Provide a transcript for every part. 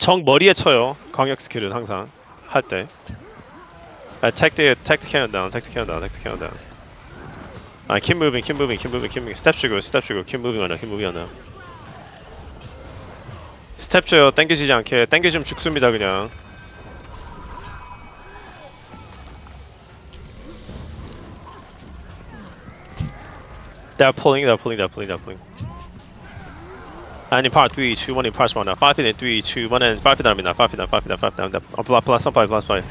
정 머리에 쳐요. 광역 스킬은 항상 할 때. 아, cannon down, take the cannon down, take the cannon down. 아, keep moving, keep moving, keep moving, keep moving. 스텝 주고, 스텝 주고, keep moving 하나, keep moving 하나. 스텝 줘요. 당겨지지 않게. 당겨지면 죽습니다, 그냥. They're pulling, they're pulling, they're pulling, they're pulling. And in part 3, 2, 1 in part 1 now. 5 in 3, 2, 1 and 5 down, now, 5 down, 5 down, 5 down. Oh, plus, plus, plus, plus, plus.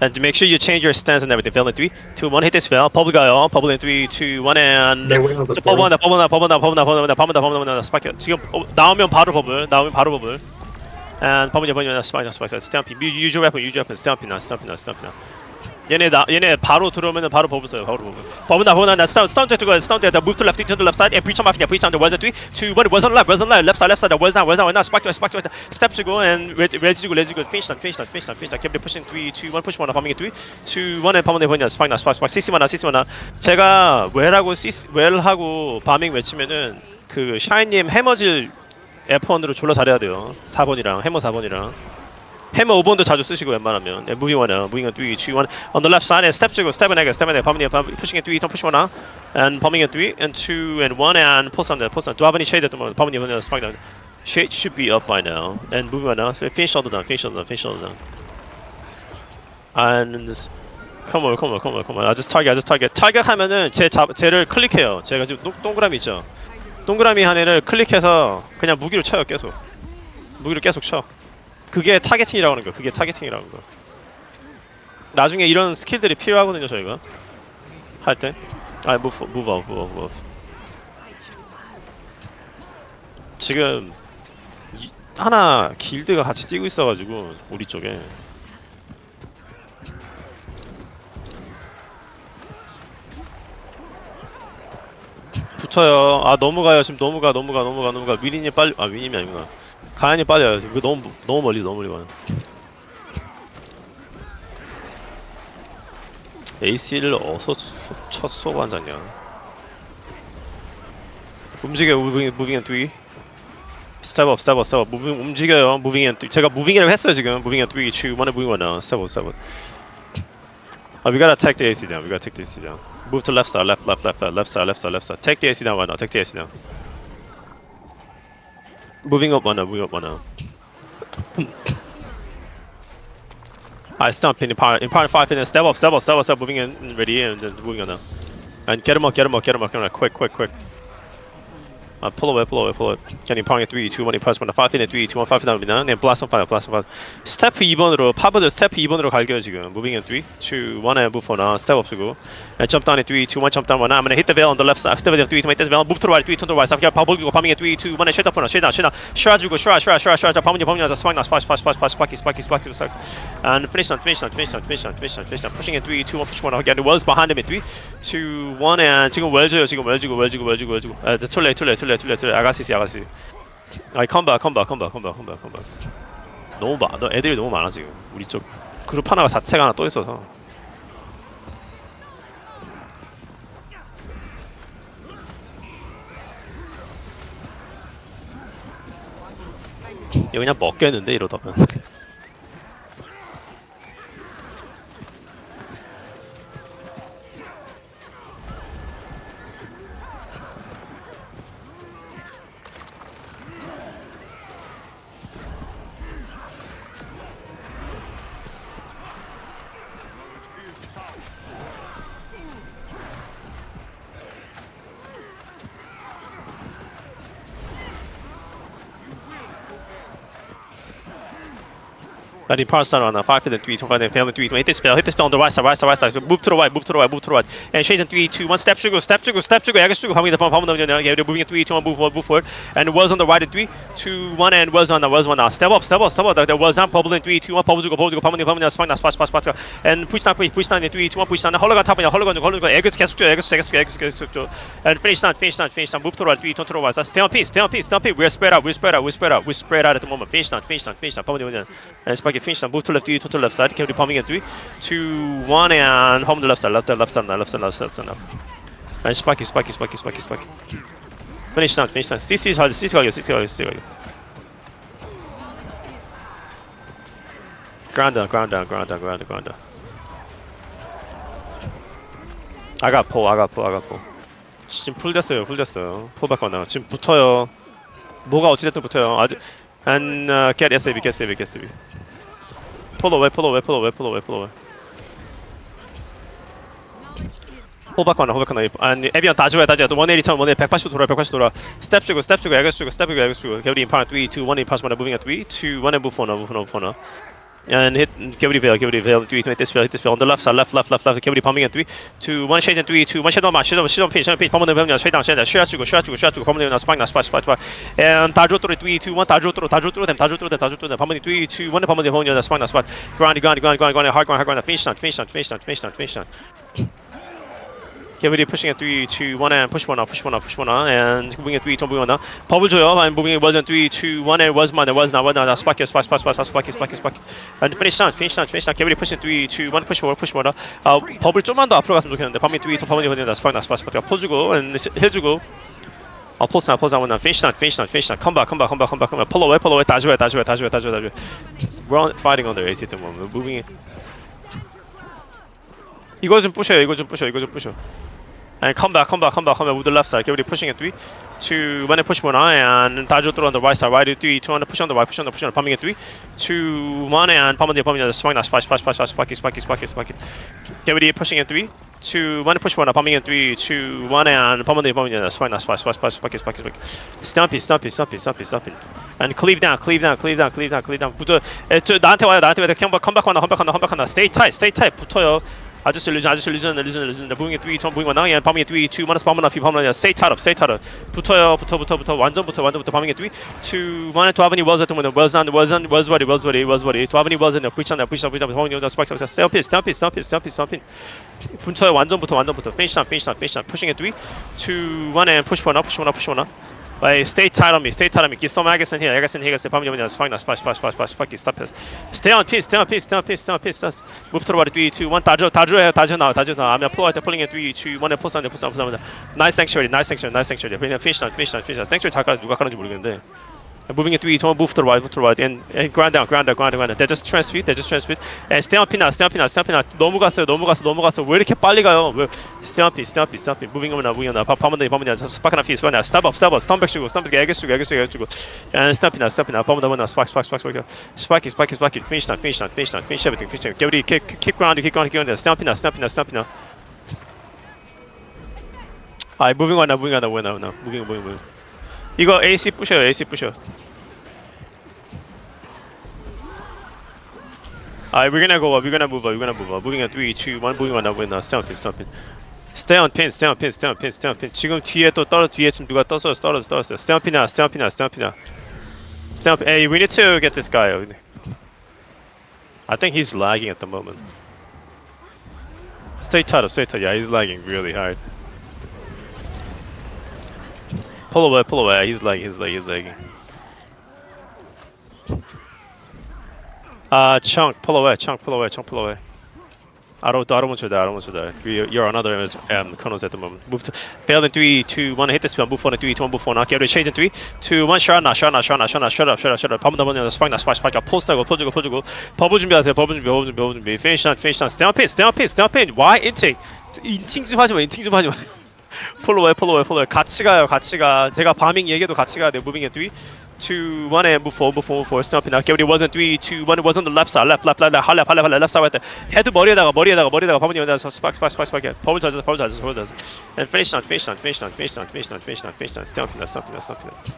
And make sure you change your stance and everything. Fail in 3, 2, 1, hit this fail. Bubble 가요. Bubble in 3, 2, 1 and. 네, 우리가 더 버블 한다, 버블 한다, 버블 한다, 버블 한다, 버블 한다, 버블 한다, 버블 한다, 스파이크. 지금 어, 나오면 바로 버블, 나오면 바로 버블. And 버블이야, 버블이야, 스파이크, 스파이크, 스탬피. use your weapon, use your weapon, 스탬피 나, 스탬피 나, 스탬피 나. 얘네 나 얘네 바로 들어오면은 바로 버블 써요 바로 버블 버블 나 버블 나 스타운 스타운 to go 스타운 was it three two one was on left was on left left side left side was down was down was down spark to spark to step to go and ready to go ready to go finish down finish down finish down finish down keep pushing three two one push one up bombing three two one and bombing 보냐 스파크 나 스파크 스파크 CC 만나 CC 만나 제가 웰하고 CC 웰하고 바밍 외치면은 그 샤이님 해머질 F1으로 졸라 잘해야 돼요 4번이랑 해머 4번이랑 해머 5번도 자주 쓰시고 웬만하면 네, moving one moving on 3 2 1 on the left side and step 주고 step and egg step and egg bombing pushing it 3 don't push one now and bombing it 3 and 2 and 1 and pulse on the pulse on do I have any shade at the moment on the spark down shade should be up by now and moving on now so finish all the down finish all the down finish all the down and come on come on come on come on I just target I just target target 하면은 제 잡, 쟤를 클릭해요 제가 지금 동, 동그라미 있죠 동그라미 한 애를 클릭해서 그냥 무기로 쳐요 계속 무기로 계속 쳐 그게 타겟팅이라고 하는 거 그게 타겟팅이라는 거 나중에 이런 스킬들이 필요하거든요 저희가. 할 때. 아 move move off move 지금 이, 하나 길드가 같이 뛰고 있어가지고 우리 쪽에. 붙어요. 아 넘어가요. 지금 넘어가 넘어가 넘어가 넘어가. 위린이 빨리 아 위린이 아니구나 가연이 빨려요 이거 너무 너무 멀리 너무 멀리 가요 AC를 어서 첫 쏘고 앉았냐 움직여요 무빙 무빙 앤 뒤. 스텝 업 스텝 업 스텝 업 무빙 움직여요 무빙 앤 뒤. 제가 무빙이라고 했어요 지금 무빙 앤 뒤. two one 무빙 one now 스텝 업 스텝 업 Uh, we gotta take the AC down. We gotta take the AC down. Move to left side, left, left, left, left, left side, left side, left side. Take the AC down right now. Take the AC down. Moving up one now. Moving up one now. Alright, stump in part in part five minutes. Step up, step up, step up, step. Moving in, ready, and then moving on now. And get him up, get him up, get him up, get him up. Quick, quick, quick. Uh, pull away, pull away, pull away. Can you pound 3, 2, 1, press 1, 5, 3, 2, 1, 5 나옵니다. 네, blast on fire, blast on fire. 스태프 2번으로, 파버들 스태프 2번으로 갈게요, 지금. Moving in 3, 2, 1, and move for now. Step up 주고. And jump down in 3, 2, 1, jump down 1. I'm gonna hit the veil on the left side. Hit the veil, 3, 2, 1, hit the veil. Move to the right, 3, 2, to the right. Stop here, 파버 주고, 파밍에 3, 2, 1, and shut up for now. Shut down, shut down. Shra 주고, shra, shra, shra, shra. 자, 파밍이, 파밍이, 자, spike now, spike, spike, spike, spike, spiky, spiky, spiky, spiky. And finish down, finish down, finish down, finish down, finish down, finish down. Pushing in 3, 2, 1, push 1. Again, the wells behind him in 3, 2, 1, and 지금 웰 줘요, 지금 웰 주고, 웰 주고, 웰 주고, 웰 주고. 아, too late, too late, Late, too late. 아가시스, 아가시. 아이 컴백 컴백 컴백 컴백 컴백 컴백 너무 많아. 애들이 너무 많아 지금. 우리 쪽 그룹 하나가 자체가 하나 또 있어서. 이거 그냥 먹겠는데 이러다가 Got the Impala Stun on the 5 for three, two, five, 3 2 5 the 3 hit this spell, hit this spell on the right side, right side, right side. Move to the right, move to the right, move to the right. And Shades in three, two, one, step circle, step circle, step circle. I guess circle, how many the pump, how many the yeah, they're moving in 3 2 1 move forward, move forward. And was on the right in 3 2 1 and was on the was one now. Step up, step up, step up. There was on Pubble in 3 2 1 Pubble go, Pubble go, Pubble go, Pubble spot, spot, spot, spot. And push down, push down in 3 2 1 push down. Hollow on top of Hollow on Hollow go. Eggers cancel to Eggers, Eggers, Eggers, Eggers. And finish down, finish down, finish down. Move to the right, 3 right. Stay on peace, stay on peace, stay on peace. We're spread out, we're spread out, we're spread out, we're spread out at the moment. Finish down, finish down, finish down. Pumble and Spiky finish down. Move to left, 3, 2, to left side. Can we pumping in 3, 2, 1, and home the left side, left side, left side, left side, left side, left side. And spiky, spiky, spiky, spiky, spiky. Finish down, finish down. CC is hard, CC 가요, CC 가요, CC 가요. Ground down, ground down, ground down, ground down, ground down. I got pull, I got pull, I got pull. 지금 풀 됐어요, 풀 됐어요. 풀 바꿔 나. 지금 붙어요. 뭐가 어찌됐든 붙어요. 아주 and uh, get SAB, get SAB, get SAB. Pull away, pull away, pull away, pull away, pull away. 호박 하나, 호박 하나. 아니, 에비언 다 줘야 다 줘야. 180 턴, 180, 180 돌아, 180 돌아. 스텝 주고, 스텝 주고, 에그 주고, 스텝 주고, 에그 주고. 개구리 인파나 3, 2, 1, 인파스 만나 moving at 3, 2, 1 and move on, move on, move on. and hit Kibri Veil, Kibri Veil, into E to hit this Veil, hit this Veil on the left side, left, left, left, left, Kibri pumping in three, two. one change in three, two. one shade on my, shade on, my, shade on my shade on my page, pumping the Veil, straight down, straight down, straight out, straight out, straight out, pumping the spike, spike, spike, spike, and Tajo through to E, to one, Tajo through, Tajo through them, Tajo through them, Tajo through them, pumping to E, to one, pumping the Veil, spike, spike, grind, grind, grind, grind, grind, hard grind, hard grind, finish down, finish down, finish down, finish down, finish down. Kevity pushing at 3, 2, 1 and push one up, push one up, push one up. And moving at 3, 2, moving on now. 버블 줘요. And moving it wasn't 3, 2, 1 and was mine, it was not, was not. Spark, spark, spark, spark, spark, spark, spark. And finish down, finish down, finish down. Kevity pushing 3, 2, 1, push forward, push forward. 아, 버블 좀만 더 앞으로 갔으면 좋겠는데. 밤이 3, 2, 밤이 버리다. 스파이크 나 스파이크, 스파이크. 포 주고, and 힐 주고. 어, 포스 나, 포스 나, 원나. finish down, finish down, finish down. Come back, come back, come back, come back, come back. Pull away, pull away. 다 줘야, 다 줘야, 다 줘야, 다 줘야, 다 줘야. We're on, fighting on their AC at the moment. We're moving it. 이거 좀 부셔요, 이거 좀 부셔, 이거 좀 부셔. And come back, come back, come back, come back with the left side. Everybody pushing at three, two, when they push one eye, and Dajo through on the right side, right, three, two, on the push on the right, push on the push on the pumping at three, two, one, and pumping the pumping the spike, now spike, spike, spike, spike, spiky, spiky, spiky, spiky. Everybody pushing at three, two, when they push one, pumping at three, two, one, and pumping the pumping the spike, now spike, spike, spike, spiky, spiky, spiky. Stumpy, stumpy, stumpy, stumpy, stumpy. And cleave down, cleave down, cleave down, cleave down, cleave down. 붙어, 에, 저 나한테 와요, 나한테 와요. 컴백, 컴백한다, 컴백한다, 컴백한다. Stay tight, stay tight. 붙어요. I just illusion, 아저씨 illusion, illusion, illusion. 나 보잉에 3, 전 보잉과 나야. 밤에 3, 2, 마이너스 밤은 앞이 밤은 아니야. 세이 타럽, 세이 타럽. 붙어요, 붙어, 붙어, 붙어. 완전 붙어, 완전 붙어. 밤에 3, 2, 마이너스 아버니 was at one. was on, was on, was what, was what, was what. 또 아버니 was in. push on, push on, push on. 황이 오다 스파이크 잡았어. 세어 피, 세어 피, 세어 피, 세어 피, 세어 피. 붙어요, 완전 붙어, 완전 붙어. finish on, finish on, finish on. pushing at 3, 2, 1 and push for now, push for now, push for now. Like, stay tight on me, stay tight on me. Get some Agas in here, Agas in here, stay on me. Spike, now, spike, spike, spike, spike, stop it. Stay on peace, stay on peace, stay on peace, stay on peace. Stay on peace. Move to the right, 3, 2, 1. 다져, 다져요, 다져 나와, 다져 나와. 아니야, pull out, pulling it 3, 2, 1에 포스 안 돼, 포스 안 돼, 포스 안 돼. Nice sanctuary, nice sanctuary, nice sanctuary. finish down, finish down, finish down. Sanctuary 잘 깔아서 누가 깔는지 모르겠는데. I'm moving into Yitong, move to the right, move to the right, and, and grind down, grind down, grind down, grind down. They just transfit, they just transfit. And 스테이온 피나, 스테이온 피나, 스테이온 피나. 넘어갔어요, 넘어갔어, 넘어갔어. 왜 이렇게 빨리 가요? 왜? 스테이온 피, 스테이온 피, Moving on, 무빙 오나, 무빙 오나. 파문다, 파문다. 스파크나 피, up, 스탑 업, 스탑 업. 스탑백 주고, 스탑백 애기 주고, 애기 주고, 애기 주고. And 스테이온 피나, 스테이온 피나. 파문다, 파문다. 스파크, 스파크, 스파크, 스파크. 스파크, 스파크, 스파크. Finish down, finish down, finish down, finish everything, finish everything. Get ready, keep, keep grounding, keep grounding, keep grounding. 스테이온 피나, 스테이온 피나, 스테이온 피나. Alright, moving on now, moving on now, moving on now. Moving moving on, moving on. 이거 AC 부셔요, AC 부셔. Alright, we're gonna go up, we're gonna move up, we're gonna move up. Moving on 3, 2, 1, moving on now, moving on. Stay on pin, stay on pin. Stay on pin, stay on pin, stay on pin, stay on pin. 지금 뒤에 또 떨어, 뒤에 지금 누가 떠서 떨어져, 떨어져. Stay on pin now, stay on pin now, stay on pin now. Stay on pin. Hey, we need to get this guy out. I think he's lagging at the moment. Stay tight up, stay tight. Yeah, he's lagging really hard. Pull away, pull away. He's lagging, he's lagging, he's lagging. Uh, chunk, pull away, chunk, pull away, chunk, pull away. I don't, I don't want you there, I don't want you there. You're, you're another um, Konos at the moment. Move to, fail in 3, 2, 1, hit the spell, move forward in 3, 2, 1, move forward now. Get ready, change in 3, 2, 1, shot now, shot now, shot now, shot now, shut up, shut up, shut up. 한번 더 번역, 스파이크 나, 스파이크, 스파이크. 포스트하고, 포주고, 포주고. 버블 준비하세요, 버블 준비, 버블 준비, 버블 준비. Finish down, finish down. Stay on pin, stay on pin, stay on pin. Why inting? 인팅 좀 하지 마, 인팅 좀 하지 마. 폴로해 폴로해 폴로해 같이 가요 같이 가 제가 밤밍 얘기해도 같이 가야 돼 무빙에 3 2 1 and move forward move forward for stomping out it wasn't 3 2 1 it wasn't the left side left left left half half half left side right 헤드 머리에다가 머리에다가 머리에다가 버블이 온다 스팍 스팍 스팍 스팍 버블 젖어 버블 젖어 버블 젖어 and finish on finish on finish on finish on finish on finish on finish on stomping out stomping out stomping out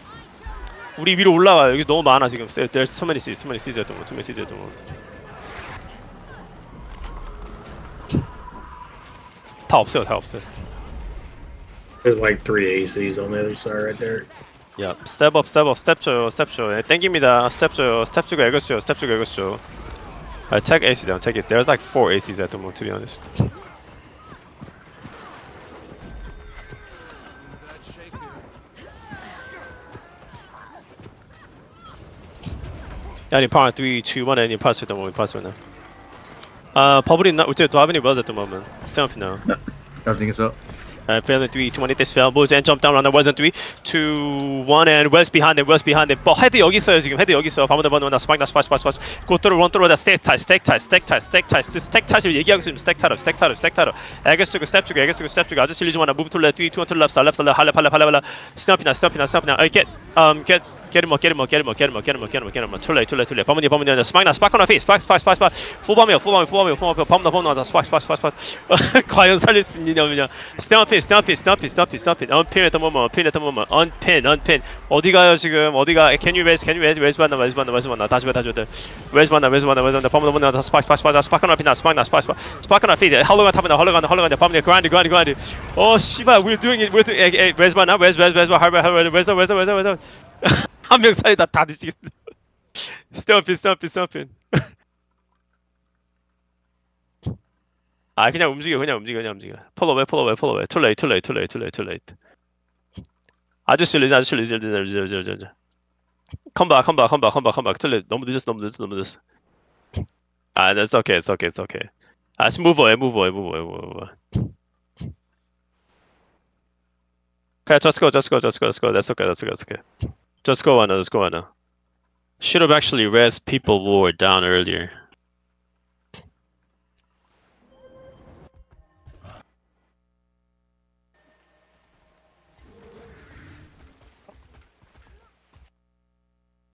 우리 위로 올라와요 여기 너무 많아 지금 there's so many seeds too many seeds at the moment too many seeds at the moment 다 없어요 다 없어요 There's like three ACs on the other side right there. Yeah. Step up, step up, step to, step to. Thank 땡깁니다. Step to, step to, 에그 쇼, step to, go 쇼. I take AC down, take it. There's like four ACs at the moment, to be honest. any power 3, 2, 1, any pass with them, we pass with them. Uh, probably not, we do, do I have any buzz at the moment? Stay up now. No, everything is up. Uh, failing three, two, one, hit this spell. Moves and jump down on the wasn't three, two, one, and West behind him, West behind him. 뭐 헤드 여기 있어요 지금 헤드 여기 있어. 바무다 바무다 스파이크 나 스파이크 스파이크 스파이크. 고토로 원토로 다 스택 타이, 스택 타이, 스택 타이, 스택 타이, 스택 타이를 얘기하고 있으면 스택 타로, 스택 타로, 스택 타로. 에게스 주고 스텝 주고 에게스 주고 스텝 주고 아저씨 리즈 wanna move to left, three, two, one to left, side, left, side, 할래 할래 할래 할래. 스냅이나 스냅이나 스냅이나. I get um get Get him up, get him up, get him up, get him up, get him up, get him up, get him up. Too late, too late, too late. 바무니, 바무니, 스파이크 나 스파이크 on my face. 스파이크, 스파이크, 스파이크, 스파이크. full full full full 바무나, 바무나, 스파이크, 스파이크, 스파이크. 과연 살릴 수 있느냐, 없느냐. Step in, step in, step in, step in, step in. Unpin at the moment, unpin at the moment. Unpin, unpin. 어디 가요 지금? 어디 가? Can you raise? Can you raise? Raise 받나? Raise 받나? Raise 받나? 다시 봐, 다시 봐. Raise 받나? Raise 받나? Raise 받나? 바무나, 바무나, 스파이크, 스파이크, 스파이크, 스파이크 나 피나, 스파이크 나, 스파이크, 스파이크 나 피드. 할로가 타면 할로가 할로가 바무나, grind, grind, grind. 어, 씨발, we're doing it, we're doing. it. Raise 받나? Raise, raise, raise, raise, raise, raise, raise, raise, raise, raise. 한 명 사이다 다 뒤지겠네. 스탬핀, 스탬핀, 스탬핀. 아 그냥 움직여, 그냥 움직여, 그냥 움직여. 폴로웨, 폴로웨, 폴로웨. Late, too late, too late. 아저씨 리즈, 아저씨 리즈, 리즈, 리즈, 리즈, 리즈, 컴박, 컴박, 컴박, 컴박. Too late. 너무 늦었어, 너무 늦었어, 너무 늦었어. 아, that's okay, it's okay, it's okay. 아, move away, move away, move away, move away. Okay, just go, just go, just go, just go. That's okay, that's okay, that's okay. Just go on, just go on. Should have actually res people who were down earlier.